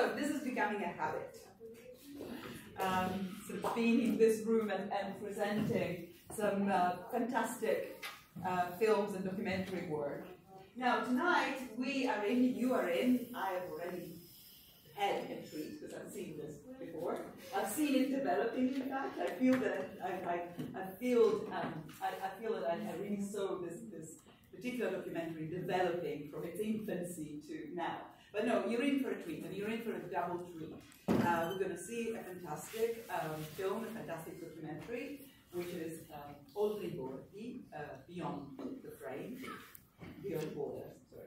So this is becoming a habit. Um, sort of being in this room and, and presenting some uh, fantastic uh, films and documentary work. Now tonight we are in, you are in, I have already had a treat because I've seen this before. I've seen it developing in fact. I feel that I, I, I feel um, I, I, feel that I, really saw this, this particular documentary developing from its infancy to now. But no, you're in for a treat, and you're in for a double treat. Uh, we're going to see a fantastic um, film, a fantastic documentary, which is um, Oltre i bordi, uh, Beyond the Frame, Beyond Borders, sorry.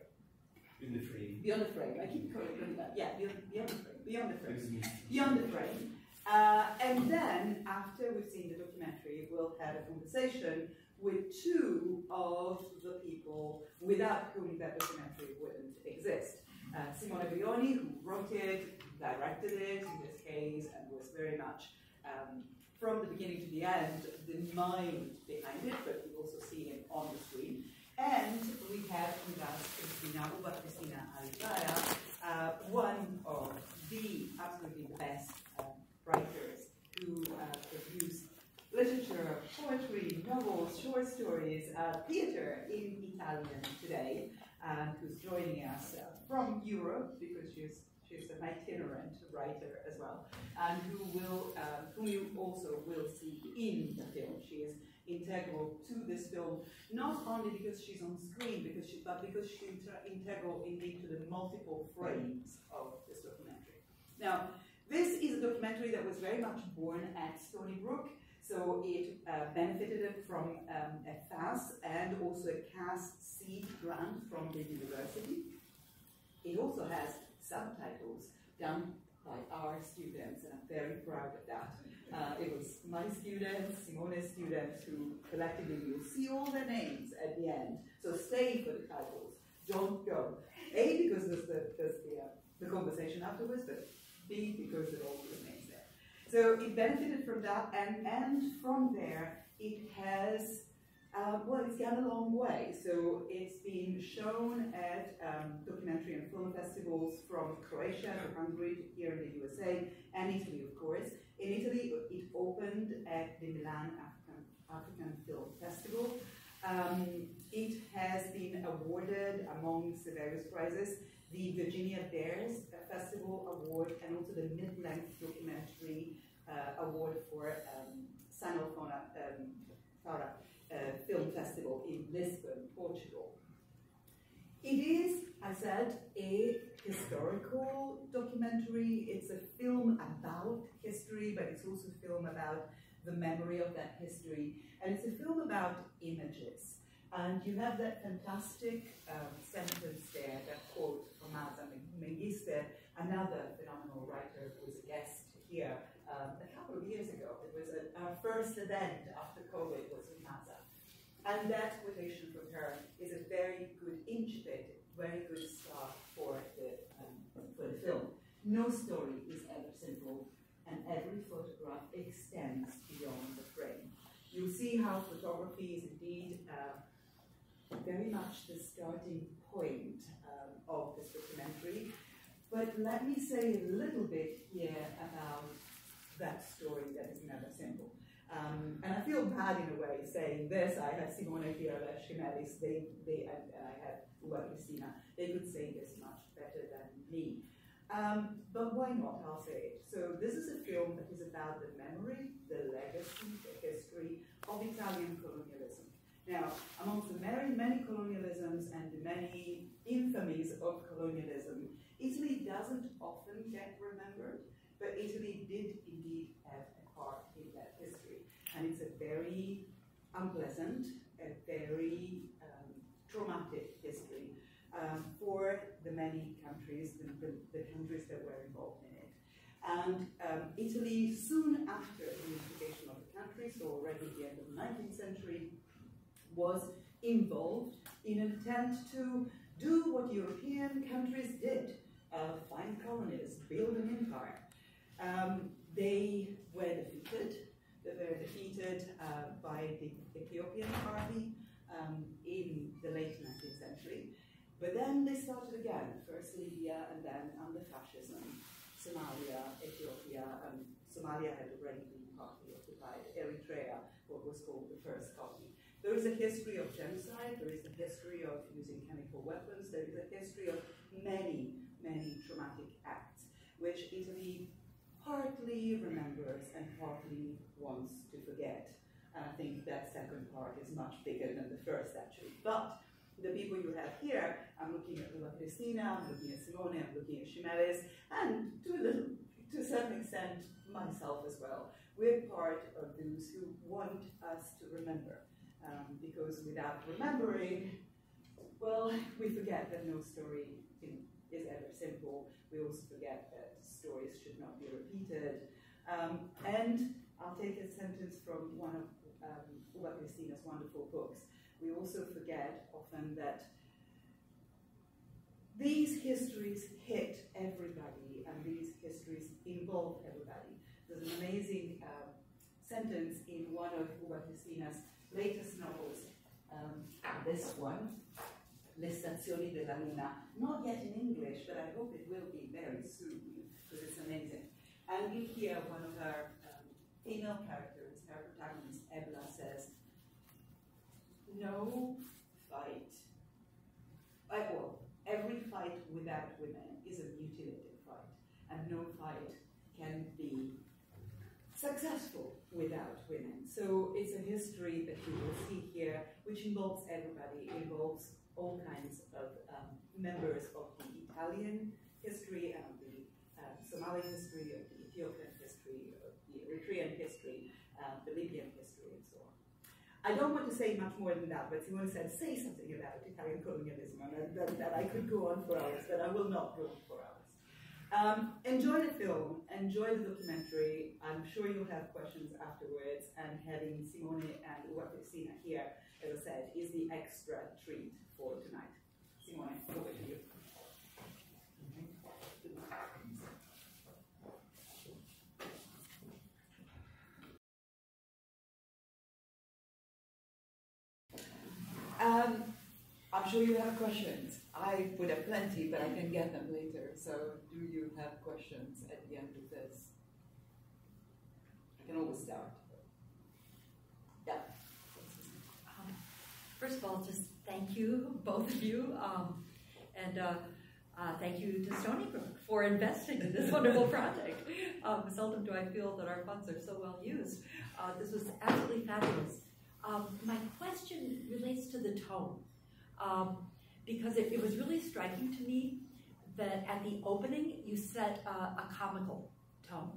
In the frame. Beyond the Frame, I keep calling it that. Yeah, beyond, beyond the Frame, Beyond the Frame. Beyond the Frame. Uh, and then, after we've seen the documentary, we'll have a conversation with two of the people without whom that documentary wouldn't exist. Uh, Simone Brioni, who wrote it, directed it in this case, and was very much um, from the beginning to the end the mind behind it, but you also see him on the screen. And we have with us Cristina Uva Cristina Arizaya, uh, one of the absolutely best uh, writers who uh, produce literature, poetry, novels, short stories, uh, theater in Italian today, and who's joining us uh, from Europe because she's she's an itinerant writer as well, and who will um, whom you also will see in the film. She is integral to this film, not only because she's on screen, because she, but because she's integral indeed to the multiple frames of this documentary. Now, this is a documentary that was very much born at Stony Brook. So it uh, benefited from um, a FAS and also a CAS seed grant from the university. It also has subtitles done by our students, and I'm very proud of that. Uh, it was my students, Simone's students, who collectively, you'll see all their names at the end. So stay for the titles. Don't go. A, because there's the, there's the, uh, the conversation afterwards, but B, because are all there. So it benefited from that, and, and from there, it has uh, well, it's gone a long way. So it's been shown at um, documentary and film festivals from Croatia to Hungary here in the USA and Italy, of course. In Italy, it opened at the Milan African, African Film Festival. Um, it has been awarded amongst the various prizes the Virginia Bears Festival Award and also the Mid-Length Documentary uh, Award for um, Sanofona um, uh, Film Festival in Lisbon, Portugal. It is, I said, a historical documentary. It's a film about history, but it's also a film about the memory of that history. And it's a film about images. And you have that fantastic um, sentence there, that quote from Maaza Mengiste, another phenomenal writer who was a guest here um, a couple of years ago. It was a, our first event after COVID was with Maaza. And that quotation from her is a very good incipit, very good start for the, um, for the film. No story is ever simple, and every photograph extends beyond the frame. You'll see how photography is indeed uh, very much the starting point um, of this documentary. But let me say a little bit here about that story that is never simple. Um, and I feel bad in a way saying this. I have Simone here, Shimelis, they, they, and, and I have Cristina. They could say this much better than me. Um, but why not? I'll say it. So this is a film that is about the memory, the legacy, the history of Italian colonialism. Now, amongst the many, many colonialisms and the many infamies of colonialism, Italy doesn't often get remembered, but Italy did indeed have a part in that history. And it's a very unpleasant, a very um, traumatic history um, for the many countries, the, the, the, countries that were involved in it. And um, Italy, soon after the unification of the country, so already at the end of the 19th century, was involved in an attempt to do what European countries did, uh, find colonies, build an empire. Um, they were defeated. They were defeated uh, by the Ethiopian army um, in the late 19th century. But then they started again, first Libya and then under fascism. Somalia, Ethiopia, and Somalia had already been partly occupied, Eritrea, what was called the first colony. There is a history of genocide, there is a history of using chemical weapons, there is a history of many, many traumatic acts, which Italy partly remembers and partly wants to forget. And I think that second part is much bigger than the first, actually. But the people you have here, I'm looking at Ubah Cristina, I'm looking at Simone, I'm looking at Shimelis, and to a little, to a certain extent, myself as well. We're part of those who want us to remember, um, because without remembering, well, we forget that no story is ever simple. We also forget that stories should not be repeated. Um, and I'll take a sentence from one of um, seen as wonderful books. We also forget often that these histories hit everybody and these histories involve everybody. There's an amazing uh, sentence in one of Ubah Cristina's latest novels, um, this one, Le Stazioni della Luna, not yet in English, but I hope it will be very soon because it's amazing. And in here, one of our um, female characters, her protagonist, Ebla, says, no fight, uh, well, every fight without women is a mutilated fight, and no fight can be successful without women. So it's a history that you will see here, which involves everybody, involves all kinds of um, members of the Italian history and the uh, Somali history, of the Ethiopian history, of the Eritrean history, uh, the Libyan history, and so on. I don't want to say much more than that, but Simone said, say something about Italian colonialism, and that, that I could go on for hours, but I will not go on for hours. Um, enjoy the film, enjoy the documentary. I'm sure you'll have questions afterwards, and having Simone and Ubah Cristina here, as I said, is the extra treat for tonight. Simone, over to you. Um, I'm sure you have questions. I would have plenty, but I can get them later. So, do you have questions at the end of this? I can always start. Yeah. Um, first of all, just thank you, both of you, um, and uh, uh, thank you to Stony Brook for investing in this wonderful project. Um, seldom do I feel that our funds are so well used. Uh, this was absolutely fabulous. Um, my question relates to the tone, um, because it, it, was really striking to me that at the opening you set a comical tone.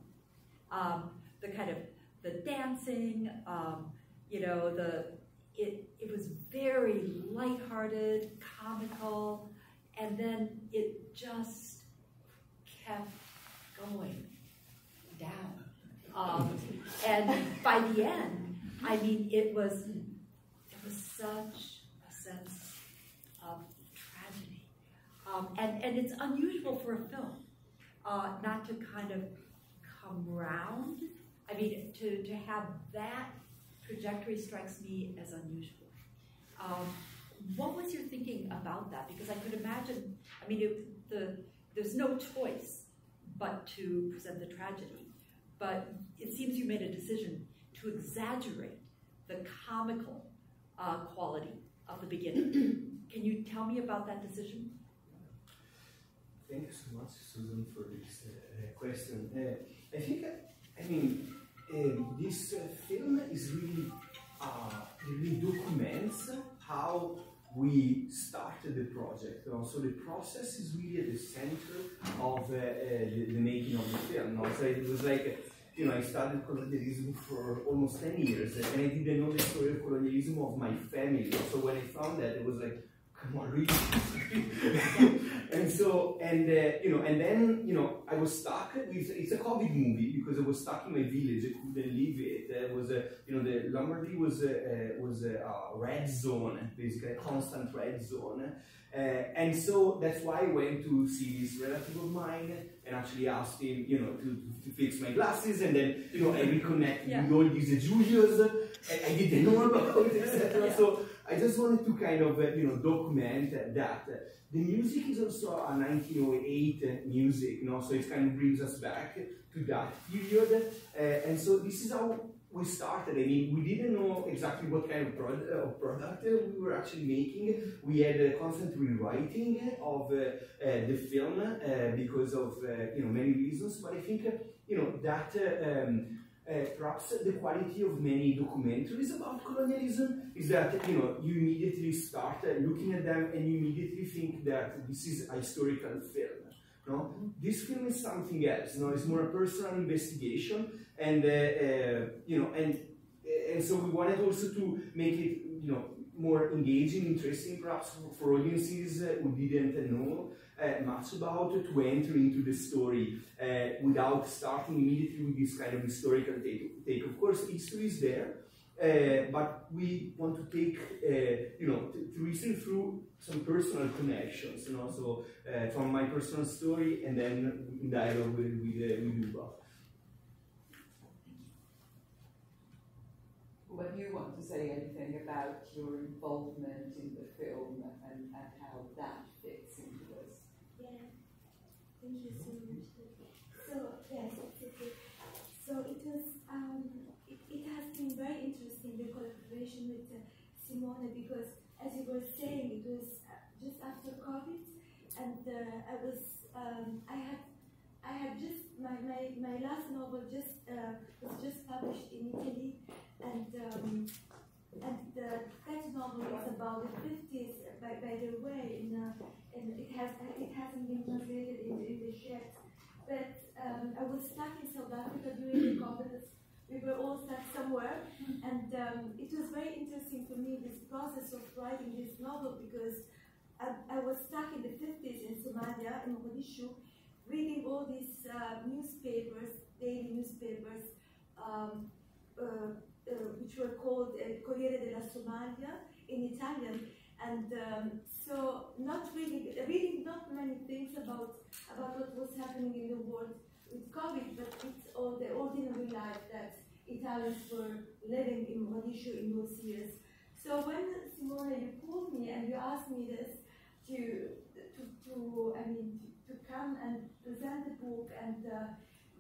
Um, the kind of the dancing, um, you know, the it, it was very lighthearted, comical, and then it just kept going down. Um, and by the end, I mean, it was, it was such a sense of tragedy. Um, and, and it's unusual for a film uh, not to kind of come round. I mean, to, to have that trajectory strikes me as unusual. Um, what was your thinking about that? Because I could imagine, I mean, it, the, there's no choice but to present the tragedy. But it seems you made a decision to exaggerate the comical uh, quality of the beginning. Can you tell me about that decision? Thank you so much, Susan, for this uh, question. Uh, I think, I mean, um, this uh, film is really, uh, really documents how we started the project. So the process is really at the center of uh, uh, the, the, making of the film. Know? So it was like, you know, I studied colonialism for almost 10 years and I didn't know the story of colonialism of my family. So when I found that, it was like, come on, really? and so, and uh, you know, and then you know, I was stuck with. It's a COVID movie because I was stuck in my village. I couldn't leave it. There was a, you know, the Lombardy was a, was a, a red zone, basically a constant red zone. Uh, and so that's why I went to see this relative of mine and actually asked him, you know, to, to fix my glasses, and then you know I reconnected yeah. with all these Julius I, I didn't know about, etc. Yeah. So I just wanted to kind of, uh, you know, document that. The music is also a 1908 music, you know, so it kind of brings us back to that period. Uh, and so this is how we started. I mean, we didn't know exactly what kind of, product, uh, product we were actually making. We had a constant rewriting of uh, uh, the film uh, because of, you know, many reasons. But I think, you know, that um, uh, perhaps the quality of many documentaries about colonialism is that you know you immediately start uh, looking at them and you immediately think that this is a historical film. No, this film is something else. No, it's more a personal investigation, and uh, uh you know, and and so we wanted also to make it you know more engaging, interesting, perhaps for, for audiences uh, who didn't know uh, much about to enter into the story uh, without starting immediately with this kind of historical take. take. Of course, history is there, uh, but we want to take, uh, you know, to, reason through some personal connections, you know, so uh, from my personal story and then in dialogue with, with, uh, with Ubah. But you want to say anything about your involvement in the film and, and how that fits into this? Yeah, thank so yes, okay. So it was, um, it, has been very interesting, the collaboration with uh, Simone, because as you were saying, it was just after COVID, and uh, I was, um, I had I had just my, my, my last novel just was just published in Italy, and um, and uh, that novel is about the 50s. By, by the way, in, uh, and it has it hasn't been translated into English yet. But um, I was stuck in South Africa during the COVID. We were all stuck somewhere, and um, it was very interesting for me this process of writing this novel because I, I was stuck in the 50s in Somalia, in Mogadishu, reading all these uh, newspapers, daily newspapers, um, uh, uh, which were called uh, Corriere della Somalia in Italian, and um, so not really reading not many things about about what was happening in the world with COVID, but it's all the ordinary life that Italians were living in Mogadishu in those years. So when Simone, you called me and you asked me this to to, to I mean to come and present the book and uh,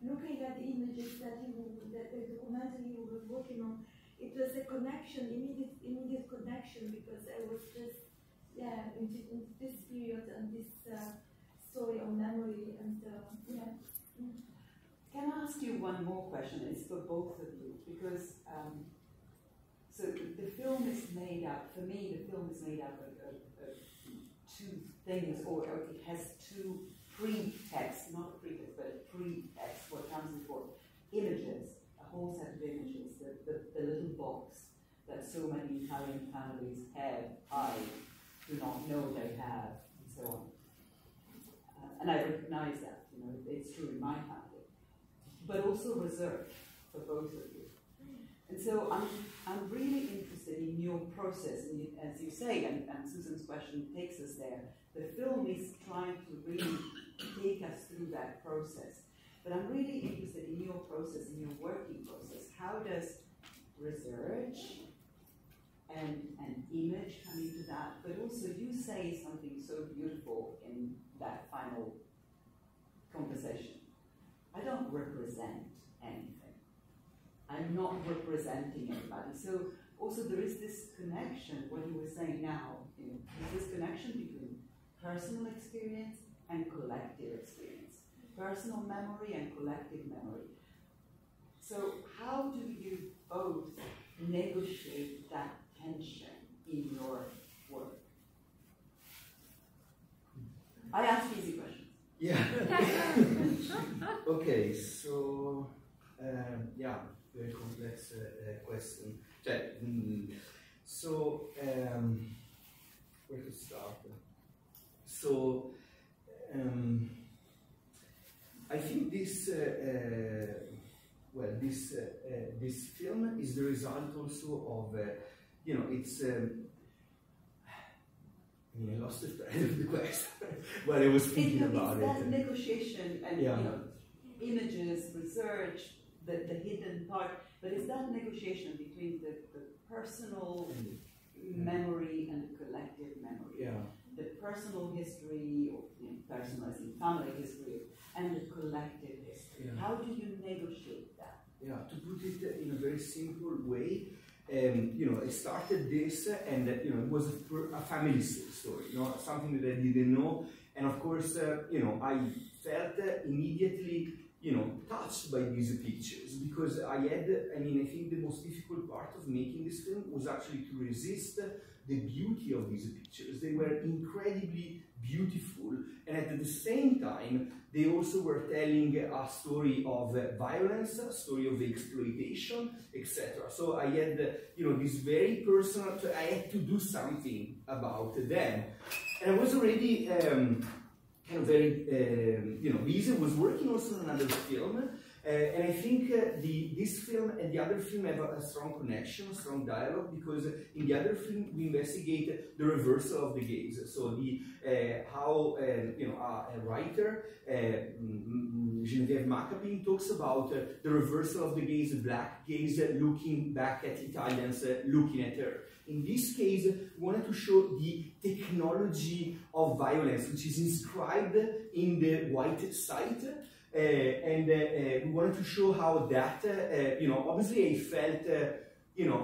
looking at the images that you, the, the documentary you were working on, it was a connection, immediate, immediate connection because I was just, yeah, into, into this period and this uh, story on memory and uh, yeah. Mm. Can I ask you one more question? It's for both of you because um, so the film is made up. For me, the film is made up of, of, of two things, or, or it has two pre-text, not pretext, but pre-text, what comes before, images, whole set of images, the, the, the little box that so many Italian families have, I do not know they have, and so on. Uh, and I recognize that, you know, it's true in my family. But also reserved for both of you. And so I'm, I'm really interested in your process, and as you say, and, and Susan's question takes us there, the film is trying to really take us through that process. But I'm really interested in your process, in your working process. How does research and an image come into that? But also, you say something so beautiful in that final conversation. I don't represent anything. I'm not representing anybody. So also there is this connection, what you were saying now, you know, this connection between personal experience and collective experience, personal memory and collective memory. So how do you both negotiate that tension in your work? I ask easy questions. Yeah. okay, so um, yeah, very complex uh, uh, question. Mm, so um, where to start? So um, I think this, uh, uh, well, this uh, this film is the result also of, uh, you know, it's. Um, I mean, I lost the thread of the question while I was thinking it, about that it. negotiation and yeah. you know, images, research, the, the hidden part, but it's that negotiation between the, the personal memory and the collective memory. Yeah. The personal history, or you know, personal as in family history, and the collective history. Yeah. How do you negotiate that? Yeah, to put it in a very simple way, um, you know, I started this and uh, you know it was a, a, family story, you know, something that I didn't know, and of course, uh, you know, I felt uh, immediately, you know, touched by these pictures because I had, I mean, I think the most difficult part of making this film was actually to resist the beauty of these pictures. They were incredibly beautiful, and at the same time, they also were telling a story of violence, a story of exploitation, etc. So I had, you know, this very personal. I had to do something about them, and I was already um, kind of very, uh, you know, busy. Was working also on another film. Uh, and I think uh, the, this film and the other film have a, a, strong connection, strong dialogue, because in the other film we investigate the reversal of the gaze. So the uh, how um, you know a, a writer Genevieve Makaping talks about the reversal of the gaze, black gaze looking back at Italians looking at her. In this case, we wanted to show the technology of violence, which is inscribed in the white site. Uh, and uh, uh, we wanted to show how that, you know, obviously I felt, you know,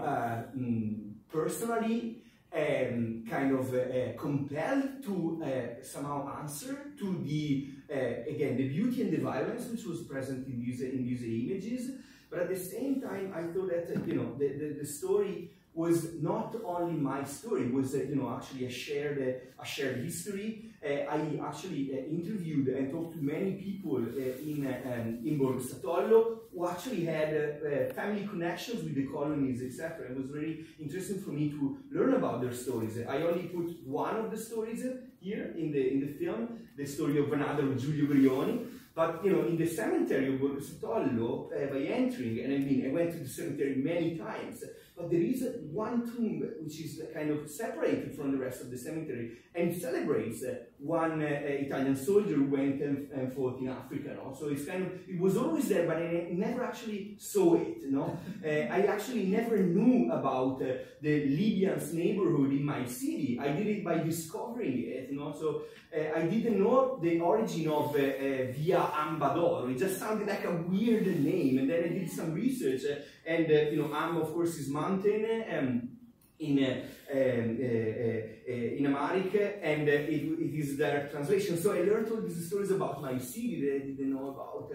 mm, personally um, kind of uh, compelled to uh, somehow answer to the uh, again the beauty and the violence which was present in these in these images, but at the same time I thought that you know the, the, the story was not only my story, it was uh, you know actually a shared uh, a shared history. Uh, I actually uh, interviewed and talked to many people uh, in um, in Borgosatollo who actually had uh, family connections with the colonies, etc. It was very interesting for me to learn about their stories. I only put one of the stories here in the in the film, the story of another Giulio Brioni. But you know, in the cemetery of Borgosatollo, by entering, and I mean, I went to the cemetery many times but there is one tomb which is kind of separated from the rest of the cemetery and celebrates uh, one uh, Italian soldier went and, and, fought in Africa. No? So it's kind of, it was always there, but I never actually saw it. No? uh, I actually never knew about uh, the Libyans neighborhood in my city. I did it by discovering it. Know? So I didn't know the origin of uh, Via Ambadoro. It just sounded like a weird name. And then I did some research. and, you know, Am, of course, is mountain. Um, in uh, uh, uh, in Amharic, and it, it is their translation. So I learned all these stories about my city that I didn't know about.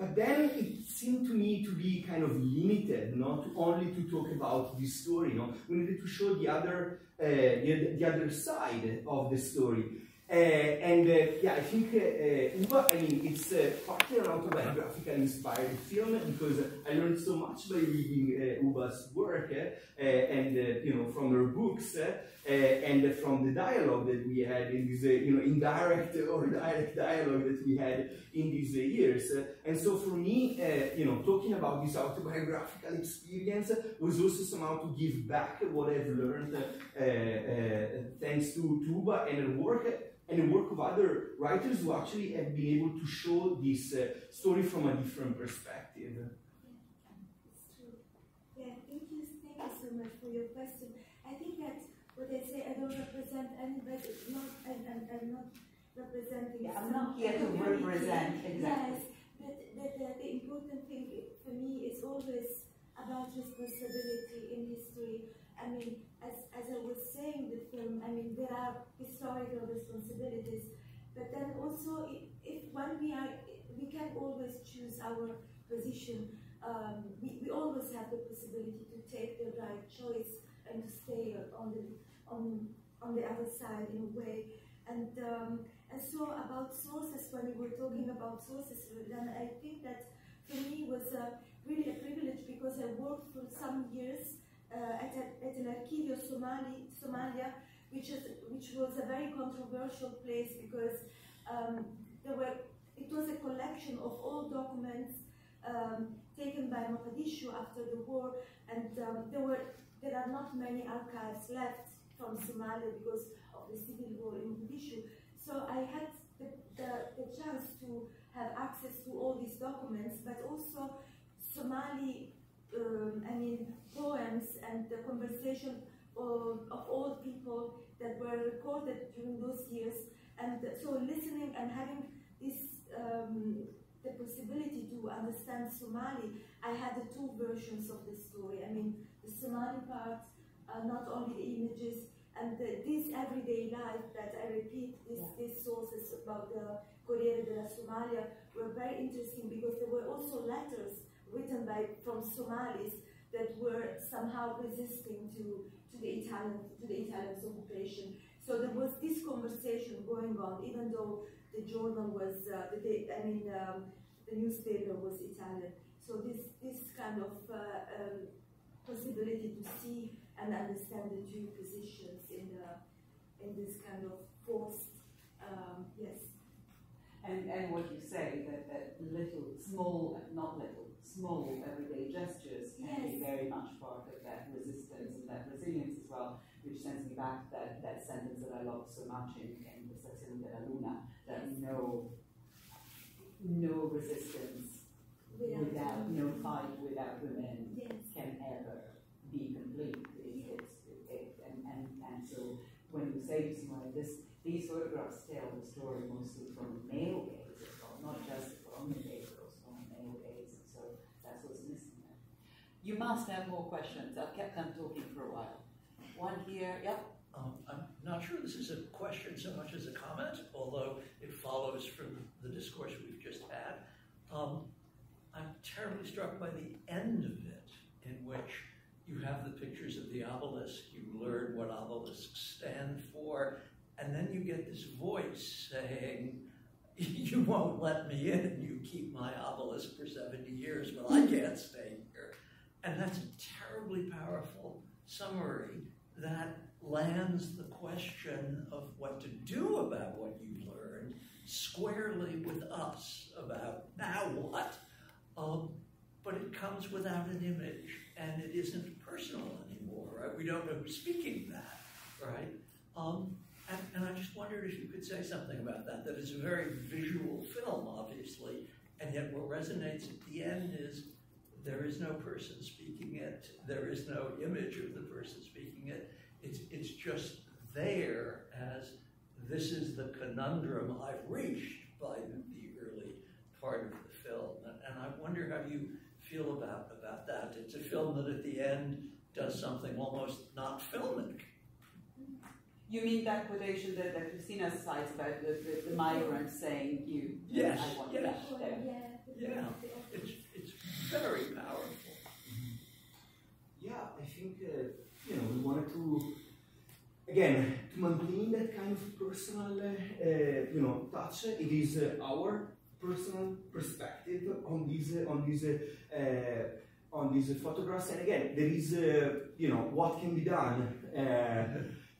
but then it seemed to me to be kind of limited, not only to talk about this story. No? We needed to show the other, the, the other side of the story. Uh, and uh, yeah, I think eh, uh, Ubah, I mean, it's partly an autobiographical inspired film because I learned so much by reading Ubah's work and, you know, from her books and from the dialogue that we had in this, you know, indirect or direct dialogue that we had in these years. and so for me, you know, talking about this autobiographical experience was also somehow to give back what I've learned thanks to Tuba and her work and the work of other writers who actually have been able to show this uh, story from a different perspective. It's true. Yeah, thank you, thank you so much for your question. I think that what I say, I don't represent anybody, not, and, and, I'm not representing. Yeah, I'm not here to represent, exactly. Yes, but, but uh, the important thing for me is always about responsibility in history. I mean, as, as I was saying the film, I mean, there are historical responsibilities, but then also if, if when we are, we can always choose our position. Um, we, we always have the possibility to take the right choice and to stay on the on on the other side in a way. And um, and so about sources, when we were talking about sources, then I think that for me was uh, really a privilege because I worked for some years at, a, at an Archivio Somali, Somalia, which, is, which was a very controversial place because um, there were, it was a collection of all documents um, taken by Mogadishu after the war, and um, there were there are not many archives left from Somalia because of the civil war in Mogadishu. So I had the, the, the chance to have access to all these documents, but also Somali um, I mean, poems and the conversation of, of all people that were recorded during those years. And so listening and having this um, the possibility to understand Somali, I had the two versions of the story. I mean, the Somali part, uh, not only the images, and the, this everyday life that I repeat, this, yeah. these sources about the Corriere della Somalia were very interesting because there were also letters written by from Somalis that were somehow resisting to, to the Italian to the Italian occupation. So there was this conversation going on, even though the journal was uh, the I mean um, the newspaper was Italian. So this this kind of uh, um, possibility to see and understand the two positions in the in this kind of forced um, yes. And and what you say that that little small not little small everyday gestures can yes. be very much part of that resistance and that resilience as well, which sends me back that that sentence that I love so much in, in the Stazione della Luna that no no resistance without, without no fight without women yes. can ever be complete. It, it, it, and, and, and so when you say to someone, this, these photographs tell the story mostly from male gaze as well, not just from the gaze, but also from male gaze. And so that's what's missing there. You must have more questions. I've kept them talking for a while. One here, yep. Um, I'm not sure this is a question so much as a comment, although it follows from the discourse we've just had. Um, I'm terribly struck by the end of it, in which you have the pictures of the obelisk, you learn what obelisks stand for, and then you get this voice saying, you won't let me in, you keep my obelisk for 70 years, but I can't stay here. And that's a terribly powerful summary that lands the question of what to do about what you've learned squarely with us about now what. Um, but it comes without an image and it isn't personal anymore, right? We don't know who's speaking that, right? Um, and, and, I just wondered if you could say something about that. That is a very visual film, obviously, and yet what resonates at the end is there is no person speaking it, there is no image of the person speaking it. It's, it's just there as this is the conundrum I've reached by the, the early part of the film. And, and I wonder how you feel about, about that. It's a film that at the end does something almost not filmic. You mean that quotation that, that Christina cites about the, the, the migrants saying you? Yes. I want yes. that oh, there. Yeah. yeah. It's, it's very powerful. Yeah, I think, uh, you know, we wanted to, again, to maintain that kind of personal, uh, you know, touch. It is uh, our personal perspective on these on these uh, on these photographs. And again, there is uh, you know what can be done.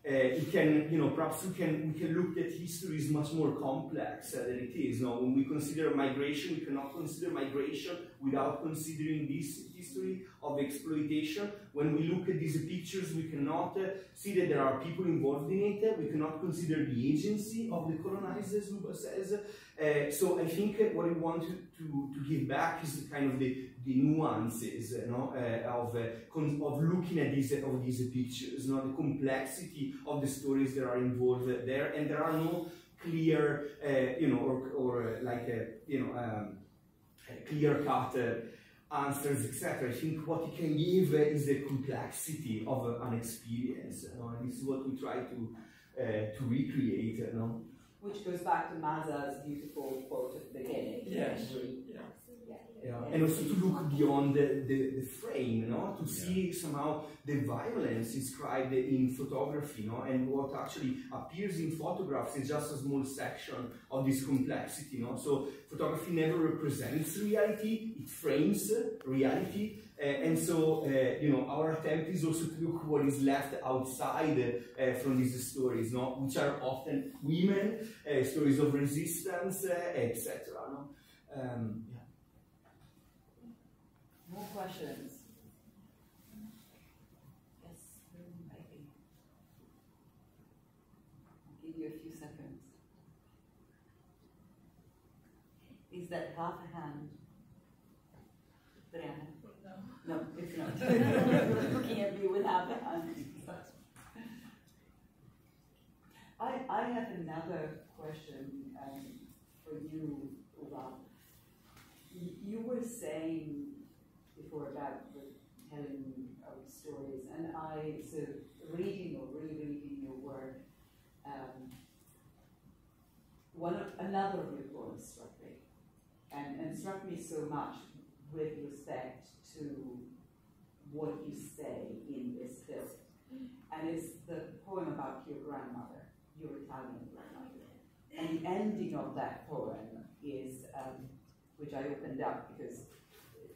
It can, you know, perhaps we can we can look at history is much more complex than it is. You know, when we consider migration, we cannot consider migration without considering this history of exploitation. When we look at these pictures, we cannot uh, see that there are people involved in it. We cannot consider the agency of the colonizers, Luba says. Uh, so I think what we want to, to, to give back is kind of the the nuances you know, uh, of, uh, of looking at these, of these pictures, you know, the complexity of the stories that are involved there, and there are no clear, uh, you know, or, or like, you know, um, clear-cut answers, etc. I think what it can give is the complexity of an experience, you know, and this is what we try to to recreate, you know. Which goes back to Maaza's beautiful quote at the beginning. Yes. Yeah. Yeah. And also to look beyond the, the, the frame, no? to see somehow the violence inscribed in photography, no? and what actually appears in photographs is just a small section of this complexity. No? So photography never represents reality, it frames reality, uh, and so, uh, you know, our attempt is also to look what is left outside uh, from these stories, no? which are often women, uh, stories of resistance, uh, etc. No? Um. More questions? Yes, maybe. I'll give you a few seconds. Is that half a hand? Brianna? No. No, it's not. Looking at me with half a hand. I, I have another question um, for you, Ubah. You were saying before about telling of stories, and I, so reading or rereading your work, um, one of, another of your poems struck me, and, and struck me so much with respect to what you say in this film. And it's the poem about your grandmother, your Italian grandmother. And the ending of that poem is, um, which I opened up because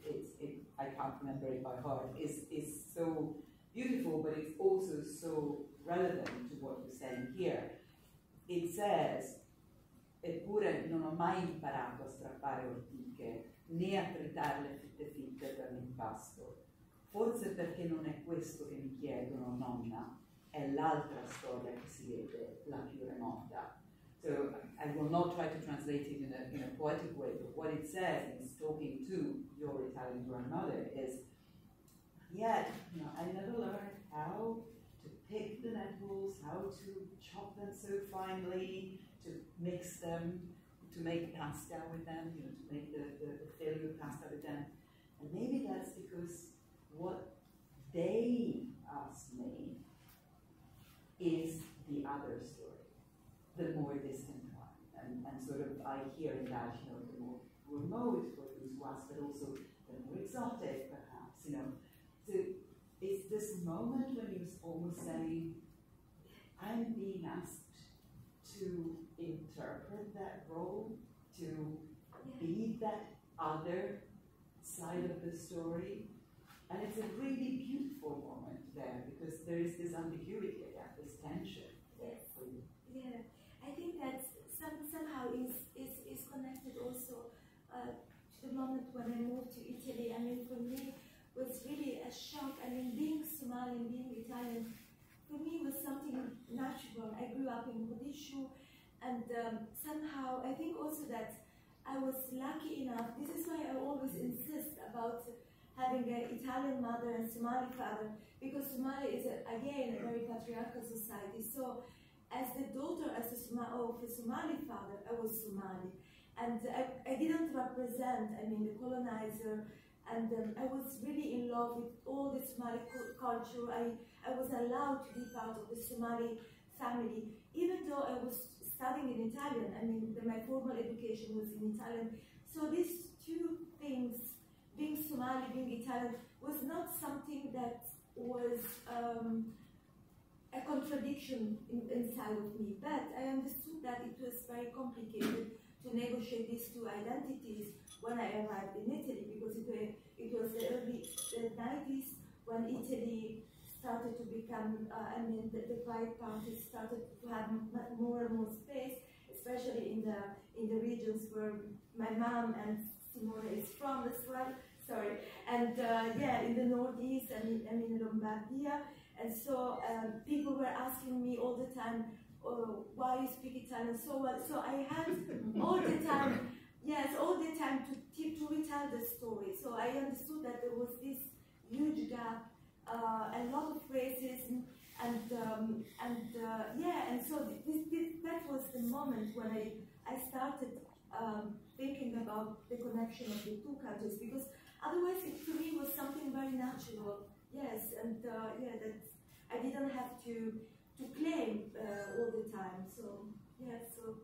it's, it, I can't remember it by heart, is, is so beautiful, but it's also so relevant to what you're saying here. It says, eppure non ho mai imparato a strappare ortiche, né a tritarle fitte fitte per l'impasto. Forse perché non è questo che mi chiedono, nonna, è l'altra storia che si vede, la più remota. So I will not try to translate it in a, in a poetic way, but what it says in talking to your Italian grandmother is, yet, you know, I never learned how to pick the nettles, how to chop them so finely, to mix them, to make pasta with them, you know, to make the, the, the filo pasta with them. And maybe that's because what they asked me is the other story, the more distant one. And, and sort of I hear in that, you know, the more remote for those ones, but also the more exotic perhaps, you know. So it's this moment when you're almost saying, I'm being asked to interpret that role, to be that other side of the story. And it's a really beautiful moment there because there is this ambiguity again, this tension. Think that some, somehow is, is, is connected also uh, to the moment when I moved to Italy. I mean, for me, it was really a shock. I mean, being Somali and being Italian for me was something natural. I grew up in Mogadishu, and um, somehow I think also that I was lucky enough. This is why I always insist about having an Italian mother and Somali father, because Somali is a, again a very patriarchal society. So, as the daughter a Soma- of a Somali father, I was Somali, and I, I didn't represent. I mean, the colonizer and um, I was really in love with all the Somali culture. I, I was allowed to be part of the Somali family, even though I was studying in Italian. I mean, the, my formal education was in Italian. So these two things, being Somali, being Italian, was not something that was um, a contradiction in, inside of me. But I understood that it was very complicated to negotiate these two identities when I arrived in Italy because it, were, it was the early the 90s when Italy started to become, uh, I mean, the, the right parties started to have more and more space, especially in the in the regions where my mom and Simone is from as well. Sorry, and uh, yeah, in the northeast and in, and in Lombardia, and so um, people were asking me all the time, oh, why you speak Italian so well. So I had all the time, yes, all the time to, to retell the story. So I understood that there was this huge gap, uh, a lot of racism, and um, and uh, yeah, and so this, this, that was the moment when I I started um, thinking about the connection of the two countries because otherwise it to me was something very natural. Yes, and uh, yeah, that I didn't have to to claim uh, all the time. So yeah, so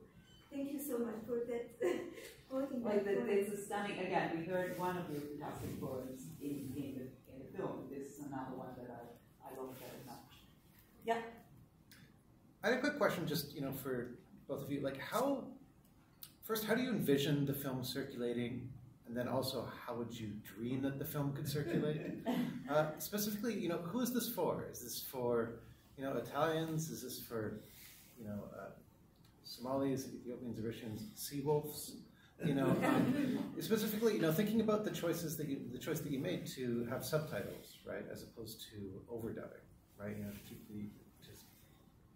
thank you so much for that. quoting Well, that that, it's a stunning, again, we heard one of your fantastic poems in, in, the, in the film. This is another one that I, I love very much. Yeah. I had a quick question, just you know, for both of you. Like, how first, how do you envision the film circulating, and then also, how would you dream that the film could circulate? uh, specifically, you know, who is this for? Is this for you know Italians? Is this for you know uh, Somalis, Ethiopians, Eritreans, sea wolves? You know, um, specifically, you know, thinking about the choices that you, the choice that you made to have subtitles, right, as opposed to overdubbing, right? You know, to keep the just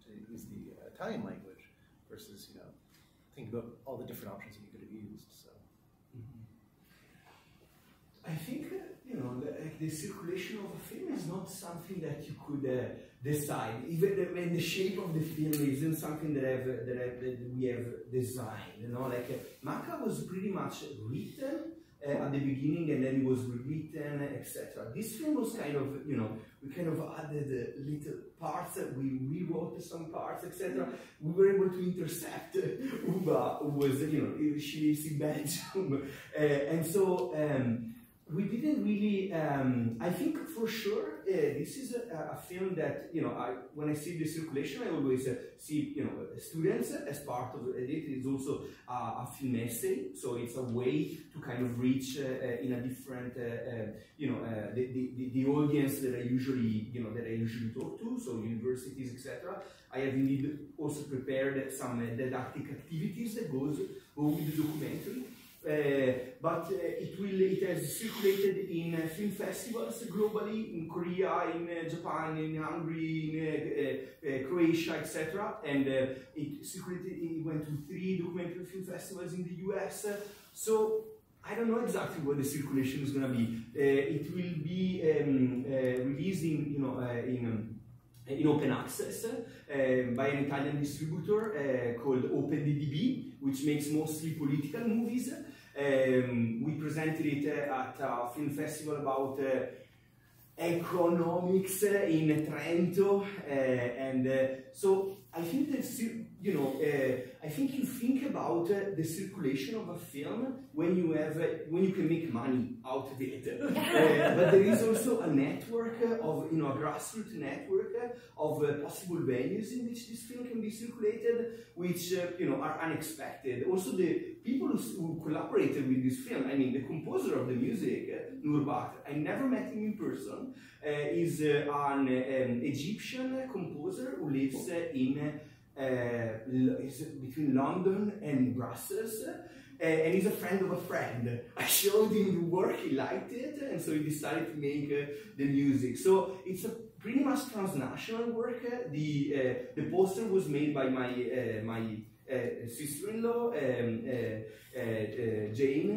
to use the Italian language versus, you know, think about all the different options that you could have used. So, I think, uh, you know, the, the circulation of a film is not something that you could uh, decide. Even the, when the shape of the film isn't something that, have, that, have, that we have designed. You know, like uh, Macca was pretty much written uh, at the beginning and then it was rewritten, etc. This film was kind of, you know, we kind of added uh, little parts, we rewrote some parts, etc. We were able to intercept Ubah, who was, you know, she is in Belgium. Uh, and so, um, we didn't really. Um, I think for sure uh, this is a, a, film that you know. I, when I see the circulation, I always uh, see you know students as part of it. It's also a film essay, so it's a way to kind of reach uh, uh in a different uh, uh, you know the, the, the audience that I usually you know that I usually talk to, so universities etc. I have indeed also prepared some didactic activities that goes with the documentary. Uh, but uh, it will it has circulated in uh, film festivals globally in Korea, in Japan, in Hungary, in Croatia, etc. And it circulated. It went to three documentary film festivals in the US. So I don't know exactly what the circulation is going to be. Uh, it will be um, uh, releasing, you know, uh, in um, in open access by an Italian distributor called OpenDDB, which makes mostly political movies. Um, we presented it at a film festival about uh, economics in Trento, uh, and uh, so I think that you know, uh, I think you think about uh, the circulation of a film when you have uh, when you can make money out of it. Uh, but there is also a network of you know a grassroots network of uh, possible venues in which this film can be circulated, which uh, you know are unexpected. Also, the people who, collaborated with this film. I mean, the composer of the music, uh, I never met him in person. is an um, Egyptian composer who lives in uh, between London and Brussels. Uh, and he's a friend of a friend. I showed him the work, he liked it, and so he decided to make uh, the music. So it's a pretty much transnational work. The uh, the poster was made by my uh, my uh, sister-in-law um, Jane,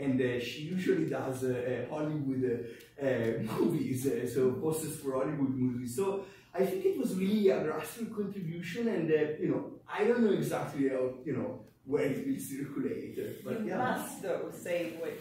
and she usually does Hollywood movies, so posters for Hollywood movies. So I think it was really a grassroots contribution, and uh, you know, I don't know exactly how you know where it will circulate. But you yeah. must though say what,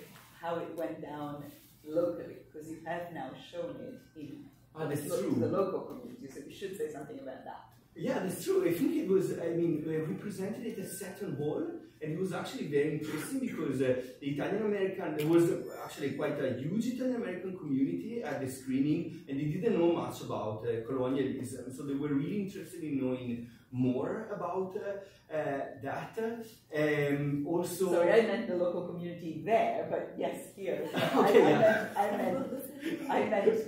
how it went down locally, because you have now shown it in ah, the, true. the local community. So you should say something about that. Yeah, that's true. I think it was. I mean, we presented it at Seton Hall and it was actually very interesting because uh, the Italian American, there was actually quite a huge Italian American community at the screening, and they didn't know much about uh, colonialism. So they were really interested in knowing more about uh, uh that. Um, also, sorry, I meant the local community there, but yes, here. okay, I, yeah. I, meant, I meant, I meant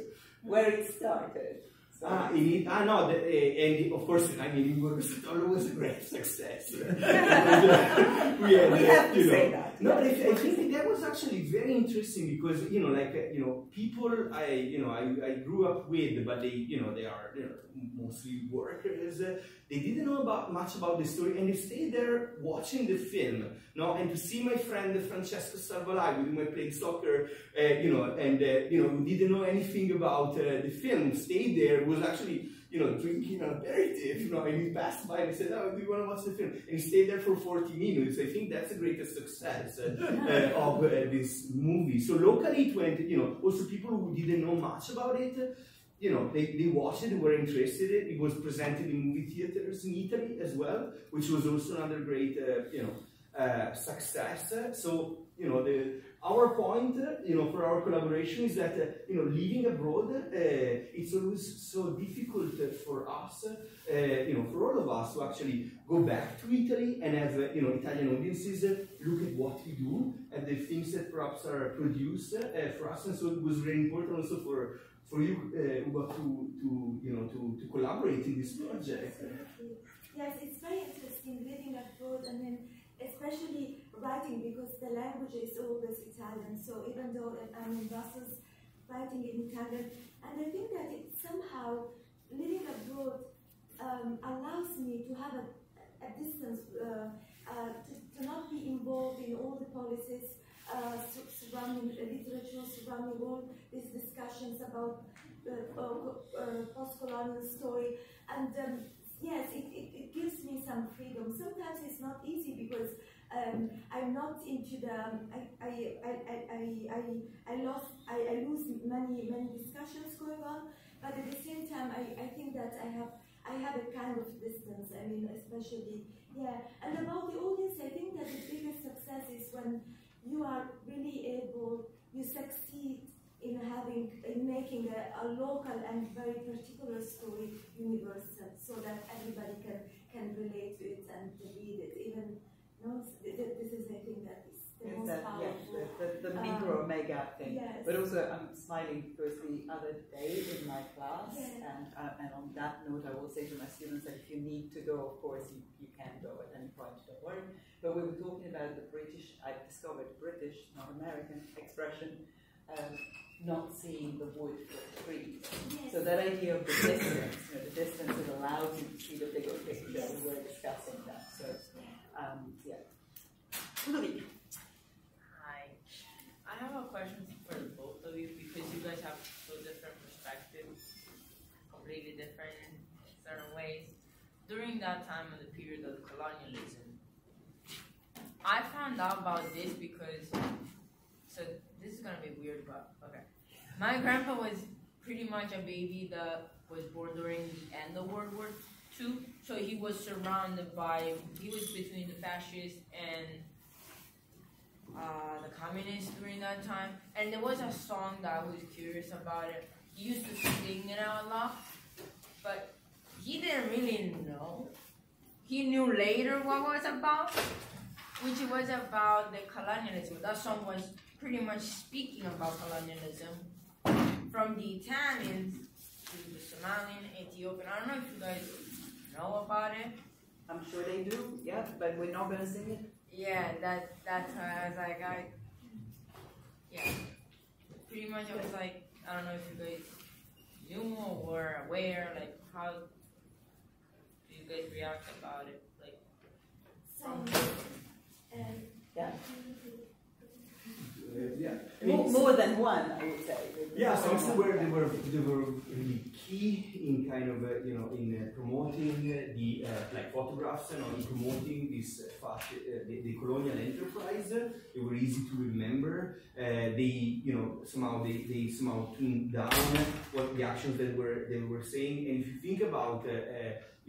where it started. Ah, in, ah no, the, uh, and of course, I mean, it was always a great success. we, had, we have to know, say that. No, yes. I, I, think that was actually very interesting because you know, like uh, you know, people I you know I, I grew up with, but they you know they are you know mostly workers. Uh, they didn't know about much about the story, and they stayed there watching the film. No, and to see my friend Francesco Salvolai, with whom I played soccer, uh, you know, and uh, you know, who didn't know anything about uh, the film, stayed there, was actually you know, drinking an aperitif, you know, and he passed by and said, oh, do you want to watch the film? And he stayed there for 40 minutes. I think that's the greatest success uh, uh, of uh, this movie. So locally it went, you know, also people who didn't know much about it, you know, they, they watched it, were interested in it. It was presented in movie theaters in Italy as well, which was also another great, uh, you know, uh, success. So, you know, the, our point, you know, for our collaboration is that, you know, living abroad, uh, it's always so difficult for us, uh, you know, for all of us to actually go back to Italy and have, you know, Italian audiences look at what we do and the things that perhaps are produced for us. And so it was very important also for for you, uh, Ubah, to, to, you know, to, to collaborate in this project. Yes, it's very interesting living abroad and then especially writing because the language is always Italian. So even though I'm in Brussels, writing in Italian, and I think that it somehow living abroad um, allows me to have a, a distance, uh, uh, to, to, not be involved in all the policies uh, surrounding literature surrounding all these discussions about uh, uh, post-colonial story. And um, yes, it, it, it, gives me some freedom. Sometimes it's not easy because um, I'm not into the, um, I, I, I, I, I, lost, I, I lose many, many discussions going on, but at the same time, I, I think that I have, I have a kind of distance, I mean, especially, yeah. And about the audience, I think that the biggest success is when you are really able, you succeed in having, in making a, a local and very particular story universal, so that everybody can, can relate to it and read it, even no, this is I think that is the most that, powerful. Yeah, the, the, the micro um, mega thing. Yes. But also, I'm smiling because the other day in my class, yes. and uh, and on that note, I will say to my students that if you need to go, of course, you, you can go at any point, don't worry. But we were talking about the British, I discovered British, not American, expression. Um, not seeing the wood for the trees. Yes. So that idea of the distance, you know, the distance that allows you to see the bigger picture, yes. we were discussing that. So um, yeah. Hi. I have a question for both of you because you guys have so different perspectives, completely different in certain ways. During that time of the period of colonialism, I found out about this because, so this is gonna be weird, but okay. My grandpa was pretty much a baby that was born during the end of World War II so he was surrounded by, he was between the fascists and uh, the communists during that time. And there was a song that I was curious about it. He used to sing it out a lot, but he didn't really know. He knew later what it was about, which was about the colonialism. That song was pretty much speaking about colonialism from the Italians to the Somalian, Ethiopian. I don't know if you guys know about it. I'm sure they do, yeah, but we're not gonna sing it. Yeah, that that's why I was like I yeah. Pretty much I was like I don't know if you guys knew or were aware, like how do you guys react about it? Like from um, yeah. Uh, yeah. More, more, than one, I would say. Yeah, so they were, they were they were really key in kind of uh, you know in uh, promoting the uh, like photographs and in promoting this uh, the, the, colonial enterprise. They were easy to remember. Uh, they you know somehow they, they somehow tuned down what the actions that were they were saying. And if you think about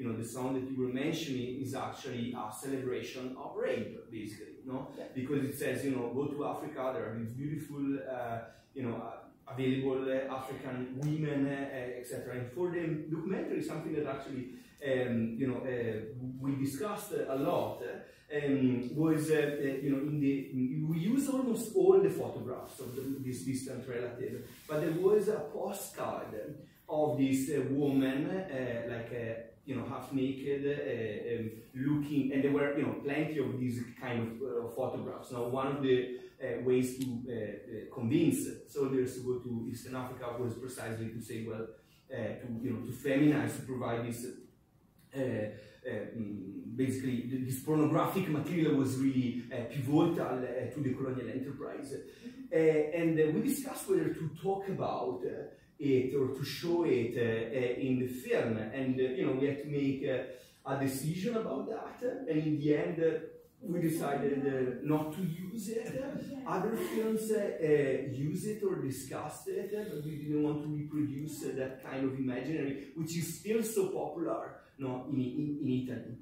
you know, the song that you were mentioning is actually a celebration of rape, basically, no? Yeah. Because it says, you know, go to Africa, there are these beautiful, uh, you know, uh, available uh, African women, uh, etc. And for the documentary, something that actually, um, you know, uh, we discussed a lot um, was, uh, you know, in the, we use almost all the photographs of the, this distant relative, but there was a postcard of this woman, like a you know, half naked, uh, um, looking, and there were, you know, plenty of these kind of uh, photographs. Now, one of the uh, ways to uh, uh, convince soldiers to go to Eastern Africa was precisely to say, well, uh, to, you know, to feminize, to provide this, mm, basically, this pornographic material was really pivotal to the colonial enterprise. and we discussed whether to talk about it or to show it uh, uh, in the film. And, uh, you know, we had to make a decision about that. And in the end, we decided uh, not to use it. Other films uh, use it or discussed it, but we didn't want to reproduce that kind of imaginary, which is still so popular no, in, in, in Italy.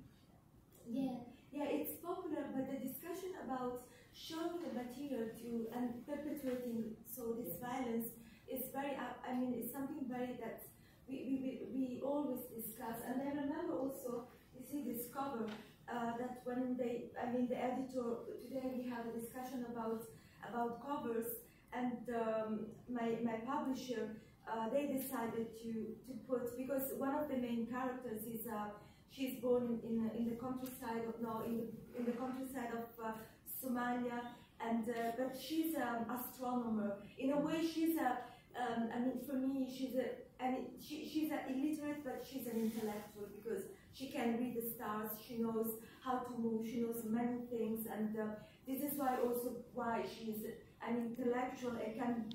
Yeah, yeah, it's popular, but the discussion about showing the material to and perpetuating so this violence it's very, I mean, it's something very that we, we, we always discuss. And I remember also, you see this cover, uh, that when they, I mean, the editor, today we had a discussion about, about covers, and um, my, my publisher, uh, they decided to, to put, because one of the main characters is, uh, she's born in, in the countryside of, no, in in the countryside of uh, Somalia, and, uh, but she's an astronomer. In a way, she's a, um, I mean, for me, she's a, I mean, she, she's an illiterate, but she's an intellectual because she can read the stars, she knows how to move, she knows many things, and uh, this is why also why she is an intellectual and can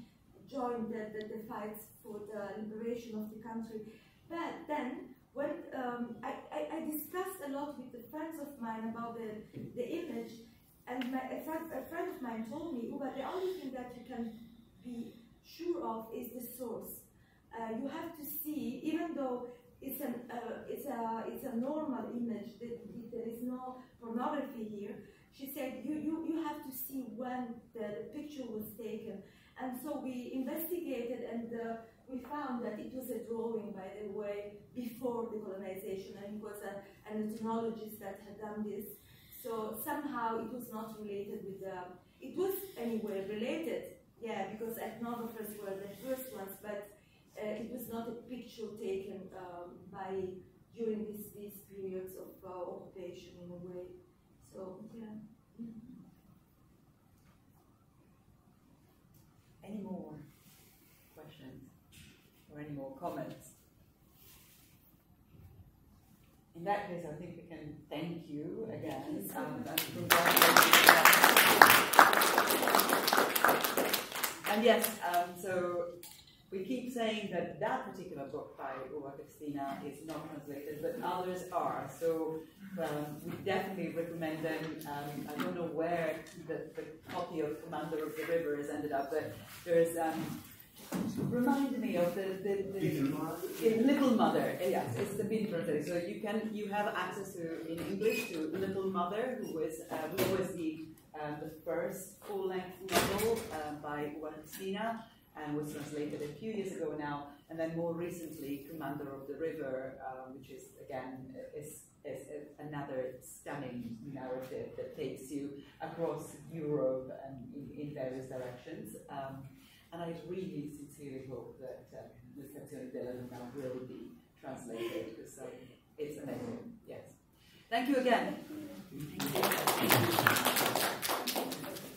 join the, the, the fights for the liberation of the country. But then, when um, I, I, I, discussed a lot with the friends of mine about the, the image, and my, a, friend, a friend of mine told me, Ubah, the only thing that you can be sure of is the source. Uh, you have to see, even though it's, an, uh, it's, a, it's a normal image, there, there is no pornography here, she said, you, you, you have to see when the, the picture was taken. And so we investigated and uh, we found that it was a drawing, by the way, before the colonization, and it was a, an ethnologist that had done this. So somehow it was not related with the, it was anyway related, yeah, because ethnographers were the first ones, but uh, it was not a picture taken um, by during these, these periods of uh, occupation in a way. So, yeah. Any more questions or any more comments? In that case, I think we can thank you again um, and And yes, um, so we keep saying that that particular book by Ubah Cristina is not translated, but others are. So um, we definitely recommend them. Um, I don't know where the, the, copy of Commander of the River has ended up, but there's. Um, remind me of the, the, the Little, Little Mother. Yes, it's the Beatle translation. So you can you have access to in English to Little Mother, who was uh, who was the um, the first full length novel uh, by Cristina and was translated a few years ago now, and then more recently, Commander of the River, um, which is again is, is, another stunning narrative that takes you across Europe and in, in various directions. Um, and I really sincerely hope that uh, the Stazioni della Luna will be translated because um, it's amazing. Yes. Thank you again. Thank you.